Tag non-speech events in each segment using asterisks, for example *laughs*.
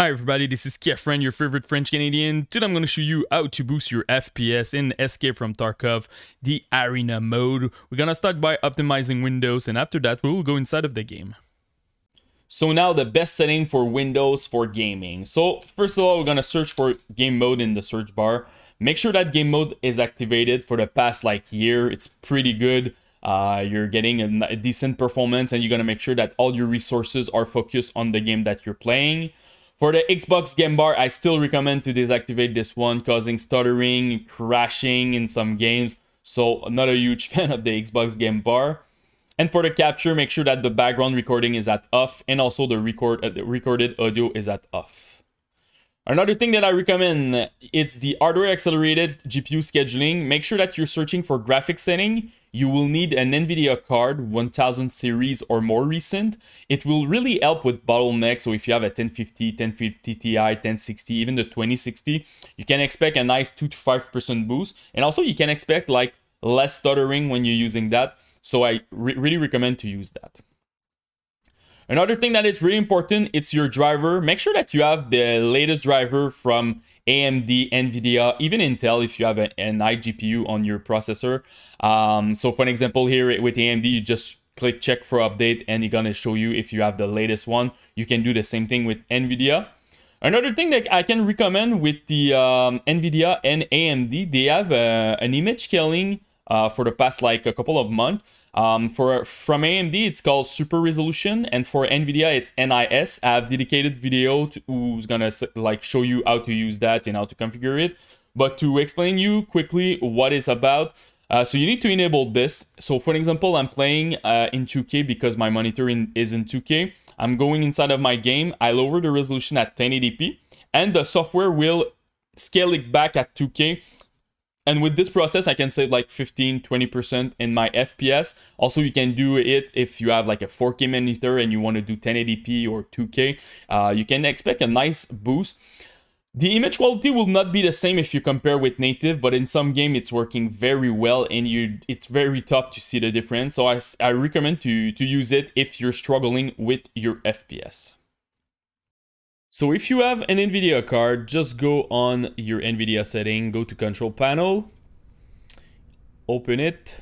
Hi everybody, this is Kephren, your favorite French Canadian. Today I'm going to show you how to boost your FPS in Escape from Tarkov, the Arena mode. We're going to start by optimizing Windows and after that we will go inside of the game. So now the best setting for Windows for gaming. So first of all, we're going to search for game mode in the search bar. Make sure that game mode is activated for the past like year. It's pretty good. Uh, you're getting a, decent performance and you're going to make sure that all your resources are focused on the game that you're playing. For the Xbox Game Bar, I still recommend to deactivate this one, causing stuttering, crashing in some games. So I'm not a huge *laughs* fan of the Xbox Game Bar. And for the capture, make sure that the background recording is at off and also the record uh, the recorded audio is at off. Another thing that I recommend, it's the hardware accelerated GPU scheduling. Make sure that you're searching for graphics setting you will need an NVIDIA card 1000 series or more recent. It will really help with bottlenecks. So if you have a 1050, 1050 Ti, 1060, even the 2060, you can expect a nice 2 to 5% boost. And also you can expect like less stuttering when you're using that. So I re really recommend to use that. Another thing that is really important, it's your driver. Make sure that you have the latest driver from AMD, NVIDIA, even Intel if you have an, iGPU on your processor. Um, so for an example here with AMD, you just click check for update and it's gonna show you if you have the latest one. You can do the same thing with NVIDIA. Another thing that I can recommend with the um, NVIDIA and AMD, they have uh, an image scaling uh, for the past like a couple of months. Um, for from AMD, it's called Super Resolution, and for NVIDIA, it's NIS. I have dedicated video to, who's gonna like show you how to use that and how to configure it. But to explain you quickly what it's about, uh, so you need to enable this. So for example, I'm playing uh, in 2K because my monitor in, is in 2K. I'm going inside of my game. I lower the resolution at 1080p, and the software will scale it back at 2K and with this process, I can save like 15, 20% in my FPS. Also, you can do it if you have like a 4K monitor and you want to do 1080p or 2K. Uh, you can expect a nice boost. The image quality will not be the same if you compare with native, but in some game it's working very well and you it's very tough to see the difference. So I, I recommend to, to use it if you're struggling with your FPS. So if you have an NVIDIA card, just go on your NVIDIA setting, go to control panel, open it,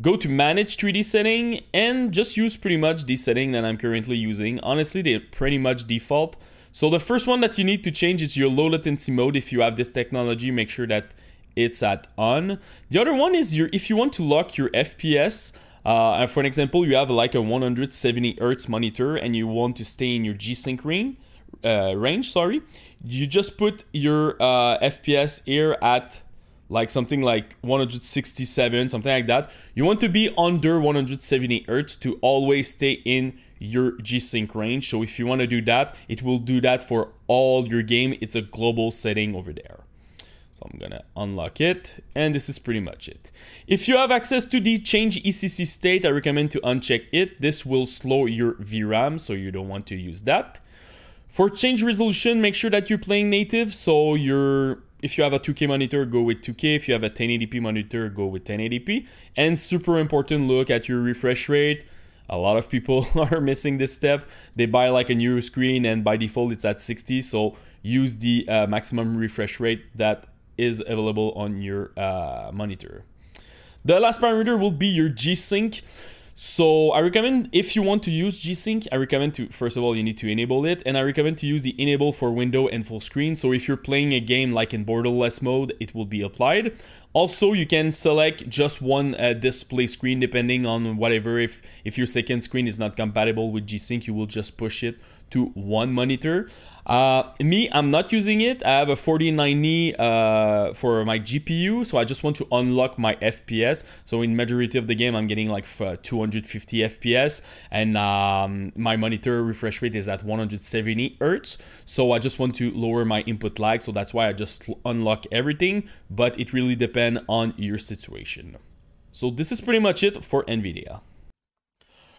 go to manage 3D setting and just use pretty much the setting that I'm currently using. Honestly, they're pretty much default. So the first one that you need to change is your low latency mode. If you have this technology, make sure that it's at on. The other one is your if you want to lock your FPS, uh, for an example, you have like a 170 Hertz monitor and you want to stay in your G-Sync ring, uh, range, sorry, you just put your uh, FPS here at like something like 167, something like that. You want to be under 170 Hertz to always stay in your G-Sync range. So if you want to do that, it will do that for all your game. It's a global setting over there. So I'm gonna unlock it and this is pretty much it. If you have access to the change ECC state, I recommend to uncheck it. This will slow your VRAM, so you don't want to use that. For change resolution, make sure that you're playing native. So you're if you have a 2K monitor, go with 2K. If you have a 1080p monitor, go with 1080p. And super important, look at your refresh rate. A lot of people *laughs* are missing this step. They buy like a new screen and by default it's at 60. So use the uh, maximum refresh rate that is available on your uh, monitor. The last parameter will be your G-Sync. So I recommend if you want to use G-Sync, I recommend to, first of all, you need to enable it. And I recommend to use the enable for window and full screen. So if you're playing a game like in borderless mode, it will be applied. Also, you can select just one uh, display screen depending on whatever. If, if your second screen is not compatible with G-Sync, you will just push it to one monitor. Uh, me, I'm not using it. I have a 4090 uh, for my GPU, so I just want to unlock my FPS. So in majority of the game, I'm getting like 250 FPS, and um, my monitor refresh rate is at 170 Hertz. So I just want to lower my input lag, so that's why I just unlock everything, but it really depends on your situation. So this is pretty much it for NVIDIA.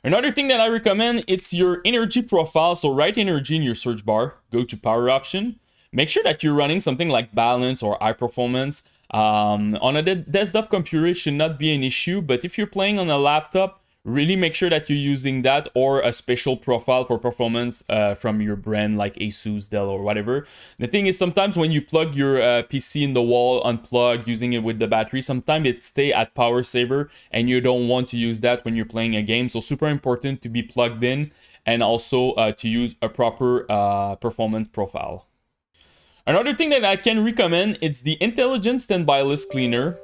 Another thing that I recommend, it's your energy profile. So write energy in your search bar, go to power option. Make sure that you're running something like balance or high performance. Um, on a de desktop computer, it should not be an issue, but if you're playing on a laptop, really make sure that you're using that or a special profile for performance uh, from your brand like Asus, Dell, or whatever. The thing is, sometimes when you plug your uh, PC in the wall, unplug, using it with the battery, sometimes it stay at power saver and you don't want to use that when you're playing a game. So super important to be plugged in and also uh, to use a proper uh, performance profile. Another thing that I can recommend, it's the Intelligent Standby List Cleaner.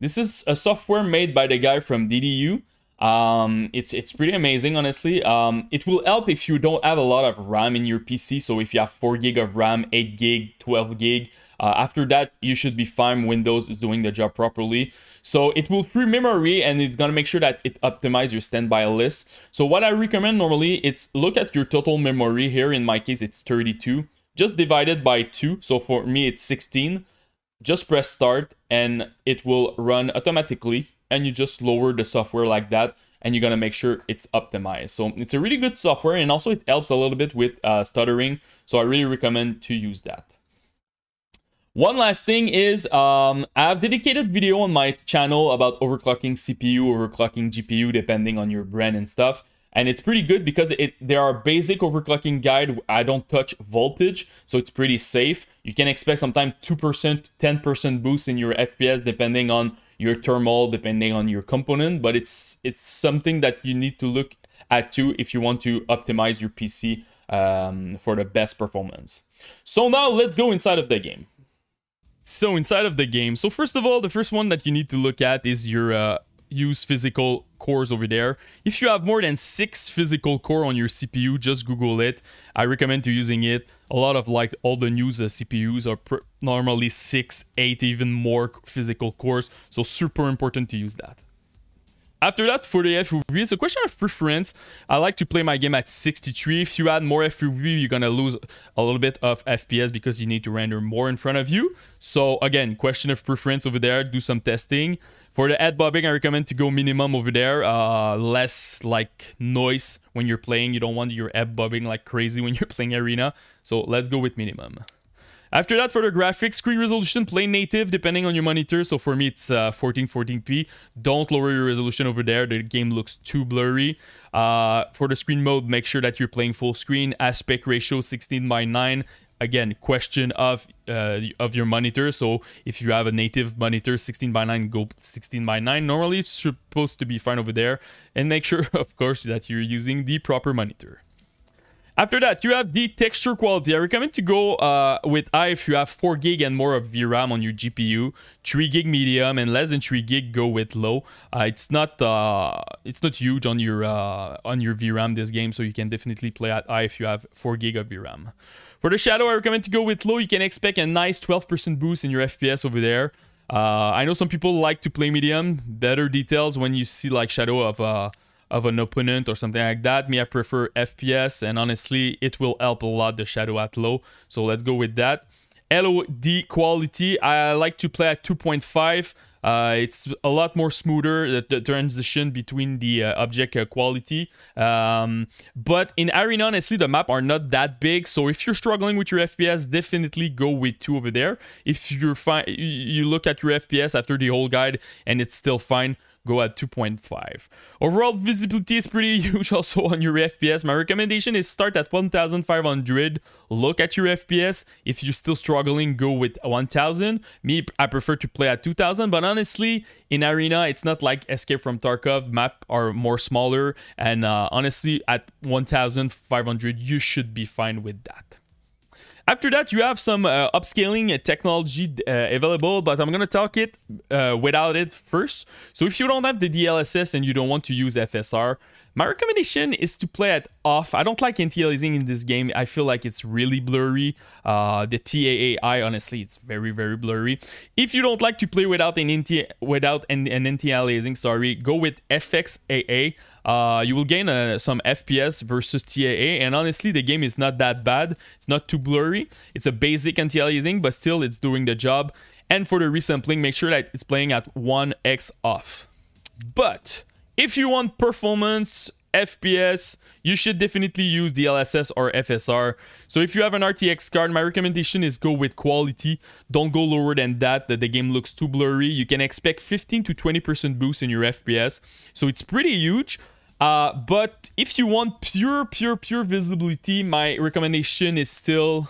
This is a software made by the guy from DDU. Um, it's it's pretty amazing, honestly. Um, it will help if you don't have a lot of RAM in your PC. So if you have 4 gig of RAM, 8 gig, 12 gig, uh, after that, you should be fine. Windows is doing the job properly. So it will free memory and it's gonna make sure that it optimizes your standby list. So what I recommend normally, it's look at your total memory here. In my case, it's 32. Just divide it by 2. So for me, it's 16. Just press start and it will run automatically and you just lower the software like that and you're gonna make sure it's optimized. So it's a really good software and also it helps a little bit with uh, stuttering. So I really recommend to use that. One last thing is um, I have dedicated video on my channel about overclocking CPU, overclocking GPU, depending on your brand and stuff. And it's pretty good because it there are basic overclocking guide. I don't touch voltage, so it's pretty safe. You can expect sometimes 2%, to 10% boost in your FPS depending on your thermal depending on your component, but it's it's something that you need to look at too if you want to optimize your PC um, for the best performance. So now let's go inside of the game. So inside of the game, so first of all, the first one that you need to look at is your uh, use physical cores over there. If you have more than six physical core on your CPU, just Google it. I recommend to using it. A lot of like all the news uh, CPUs are normally six, eight, even more physical cores. So super important to use that. After that, for the FOV, it's a question of preference. I like to play my game at 63. If you add more FOV, you're gonna lose a little bit of FPS because you need to render more in front of you. So again, question of preference over there, do some testing. For the head bobbing, I recommend to go minimum over there. Uh, less like noise when you're playing. You don't want your head bobbing like crazy when you're *laughs* playing arena. So let's go with minimum. After that, for the graphics, screen resolution, play native depending on your monitor. So for me, it's uh, 1440p. Don't lower your resolution over there. The game looks too blurry. Uh, for the screen mode, make sure that you're playing full screen. Aspect ratio 16 by 9 again question of uh, of your monitor so if you have a native monitor 16 by 9 go 16 by 9 normally it's supposed to be fine over there and make sure *laughs* of course that you're using the proper monitor after that, you have the texture quality. I recommend to go uh, with high if you have 4 gig and more of VRAM on your GPU. 3 gig medium and less than 3 gig go with low. Uh, it's not uh, it's not huge on your uh, on your VRAM this game, so you can definitely play at high if you have 4 gig of VRAM. For the shadow, I recommend to go with low. You can expect a nice 12% boost in your FPS over there. Uh, I know some people like to play medium. Better details when you see like shadow of uh, of an opponent or something like that. Me, I prefer FPS, and honestly, it will help a lot the shadow at low. So let's go with that. LOD quality, I like to play at 2.5. Uh, it's a lot more smoother the, the transition between the uh, object uh, quality um, but in arena honestly the map are not that big so if you're struggling with your fps definitely go with two over there if you're fine you look at your fps after the whole guide and it's still fine go at 2.5. Overall visibility is pretty *laughs* huge also on your FPS. My recommendation is start at 1500, look at your FPS. If you're still struggling, go with 1000. Me, I prefer to play at 2000, but honestly, in Arena, it's not like Escape from Tarkov. Map are more smaller, and uh, honestly, at 1500, you should be fine with that. After that, you have some uh, upscaling technology uh, available, but I'm going to talk it uh, without it first. So if you don't have the DLSS and you don't want to use FSR, my recommendation is to play at off. I don't like anti-aliasing in this game. I feel like it's really blurry. Uh, the TAAI, honestly, it's very, very blurry. If you don't like to play without an anti without an, an anti-aliasing, sorry, go with FXAA. Uh, you will gain uh, some FPS versus TAA, and honestly, the game is not that bad. It's not too blurry. It's a basic anti-aliasing, but still, it's doing the job. And for the resampling, make sure that it's playing at 1x off. But if you want performance FPS, you should definitely use DLSS or FSR. So if you have an RTX card, my recommendation is go with quality. Don't go lower than that, that the game looks too blurry. You can expect 15 to 20% boost in your FPS. So it's pretty huge. Uh, but if you want pure, pure, pure visibility, my recommendation is still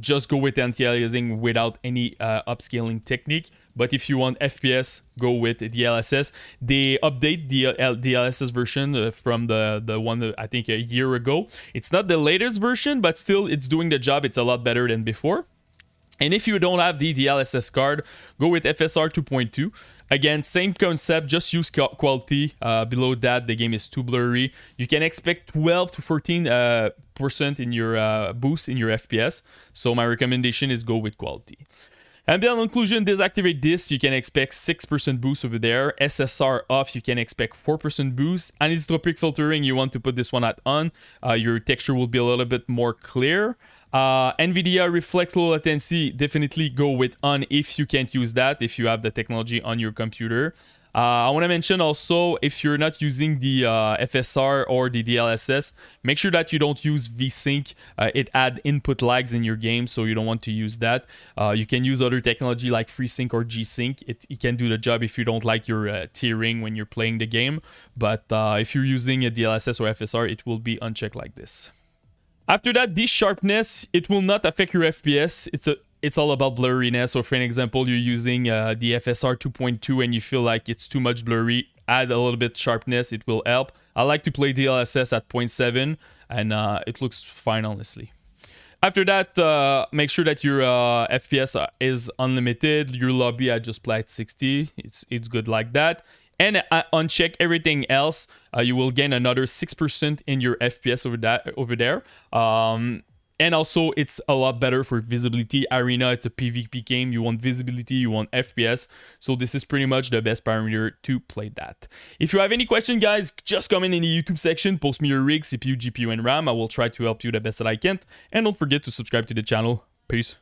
just go with anti-aliasing without any uh, upscaling technique. But if you want FPS, go with the DLSS. They update the DLSS version uh, from the, the one that I think a year ago. It's not the latest version, but still it's doing the job. It's a lot better than before. And if you don't have the DLSS card, go with FSR 2.2. Again, same concept, just use quality. Uh, below that, the game is too blurry. You can expect 12 to 14 uh, percent in your uh, boost in your FPS. So my recommendation is go with quality. Ambient occlusion, deactivate this, you can expect 6% boost over there. SSR off, you can expect 4% boost. And anisotropic filtering, you want to put this one at on. Uh, your texture will be a little bit more clear. Uh, NVIDIA Reflex Low Latency, definitely go with on if you can't use that, if you have the technology on your computer. Uh, I want to mention also, if you're not using the uh, FSR or the DLSS, make sure that you don't use VSync. Uh, it add input lags in your game, so you don't want to use that. Uh, you can use other technology like FreeSync or G-Sync. It, it, can do the job if you don't like your uh, tearing when you're playing the game. But uh, if you're using a DLSS or FSR, it will be unchecked like this. After that, this sharpness, it will not affect your FPS. It's a it's all about blurriness. So for an example, you're using uh, the FSR 2.2 and you feel like it's too much blurry, add a little bit sharpness, it will help. I like to play DLSS at 0.7 and uh, it looks fine, honestly. After that, uh, make sure that your uh, FPS is unlimited. Your lobby, I just played 60. It's, it's good like that and uh, uncheck everything else, uh, you will gain another 6% in your FPS over that over there. Um, and also, it's a lot better for visibility. Arena, it's a PvP game. You want visibility, you want FPS. So this is pretty much the best parameter to play that. If you have any question, guys, just comment in the YouTube section. Post me your rig, CPU, GPU, and RAM. I will try to help you the best that I can. And don't forget to subscribe to the channel. Peace.